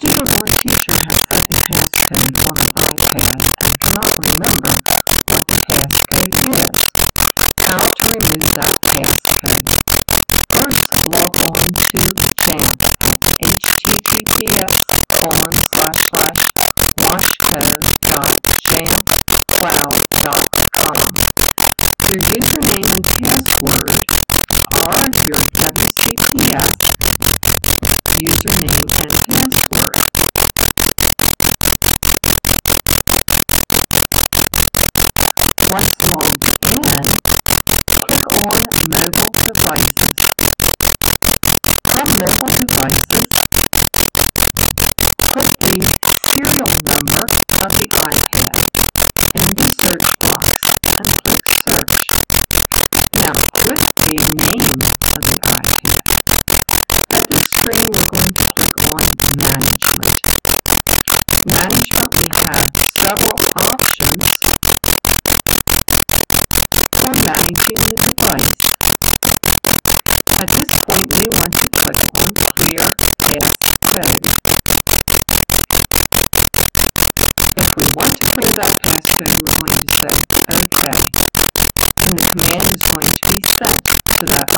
student or teacher has set a passcode on the iPad and cannot remember what the passcode is. How to remove that passcode? First, log on to Jamf https colon slash slash launchcode.jamfcloud.com. Your username and password are your Once logged in, click on Mobile Devices. From Mobile Devices, put the serial number of the iPad in the search box and click Search. Now put the name of the iPad. At this screen, we're going to click on. Device. At this point, we want to click on Clear Passcode. If we want to clear that passcode, we're going to say OK, and the command is going to be sent to that